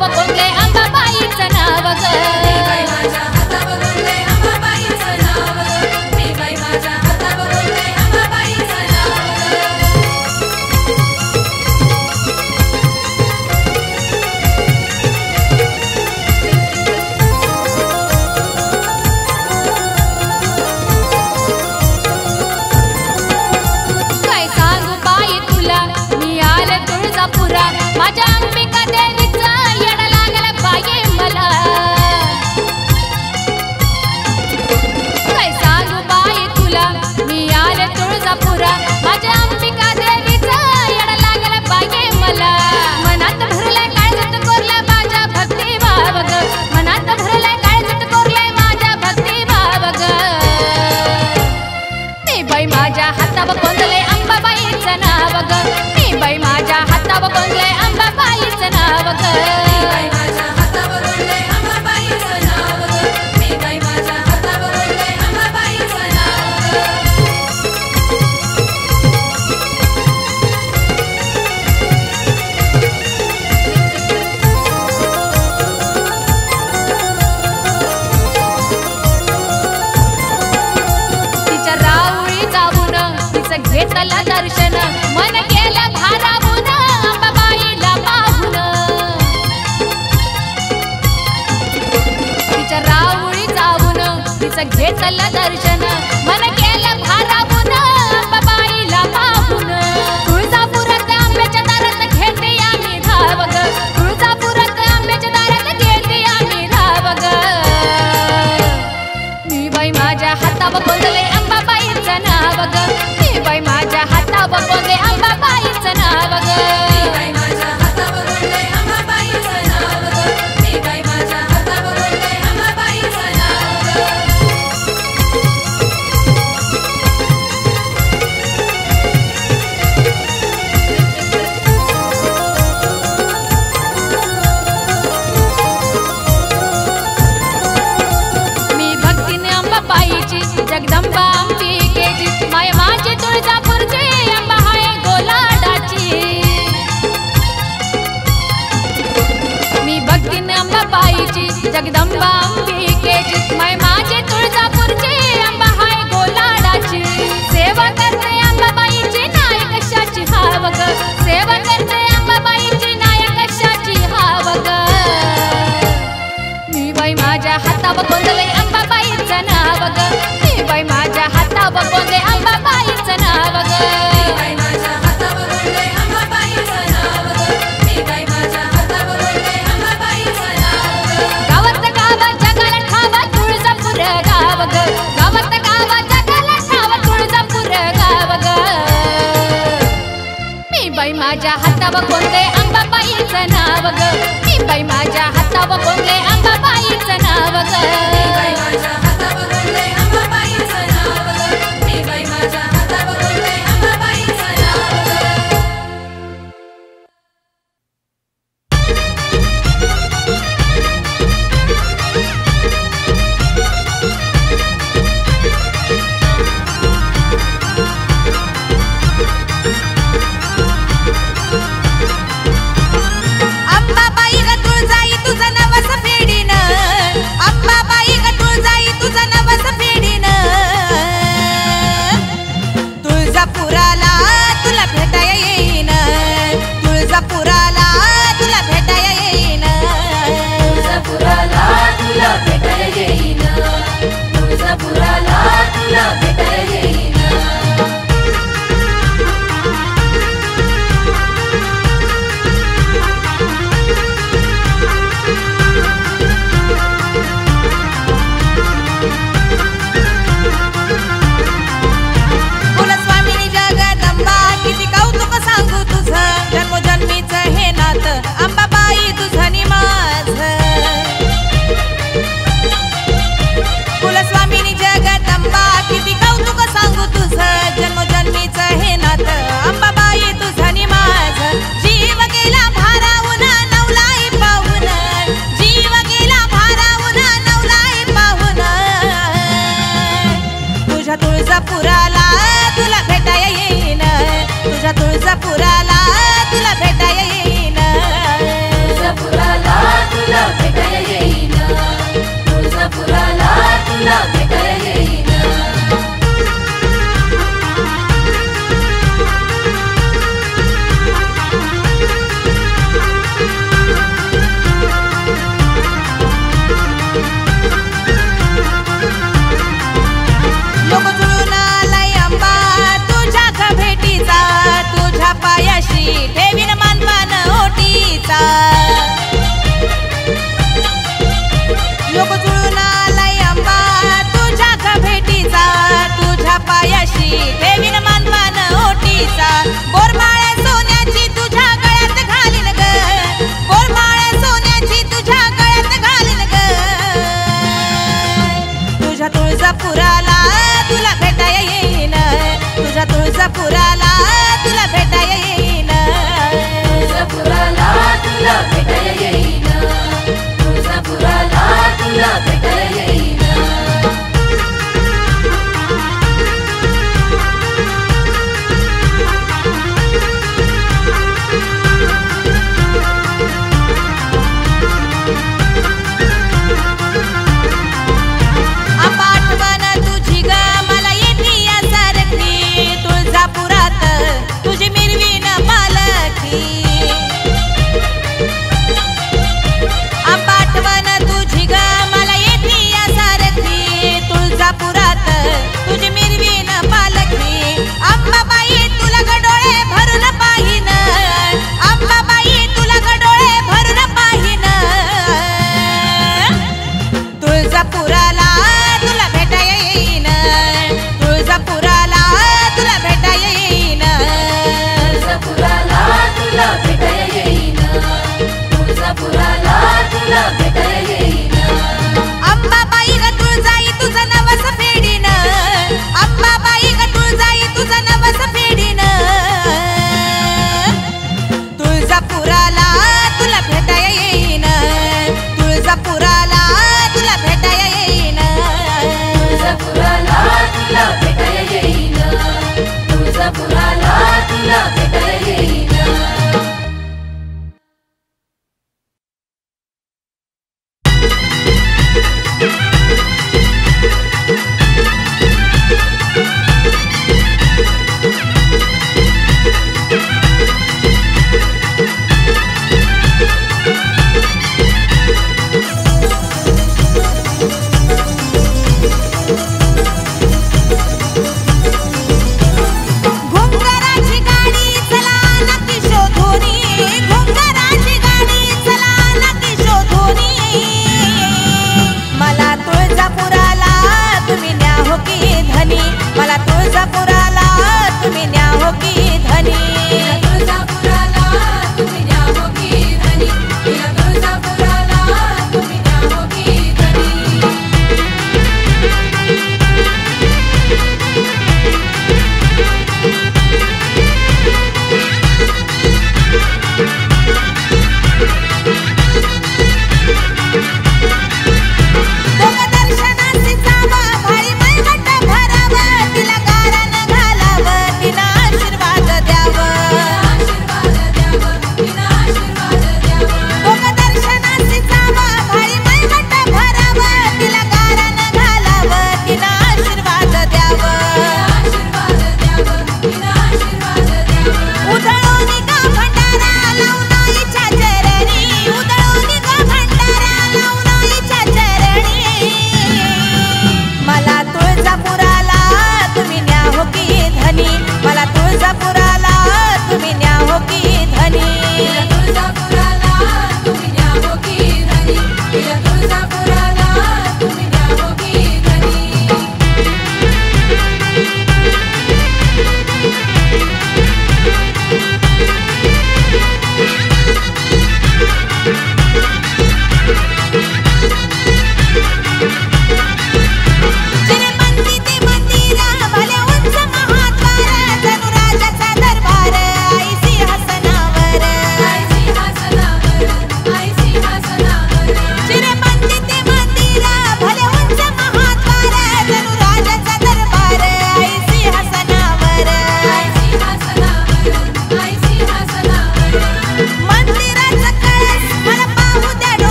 estaba con que नावक नाव ग me by माझ्या हातावर बोलले अंबाबाईचं नाव ग गावात गाव जगाला ठाव तुळजापूर गाव ग गावात गाव जगाला ठाव तुळजापूर बाई माझ्या हातावर बोलले अंबाबाईचं नाव ग मी बाई माझ्या हातावर बोलले अंबाबाईचं नाव ग pura तुळजापुराला तुला भेटाय येईन. तुझ्या तुळजापुराला तुला भेट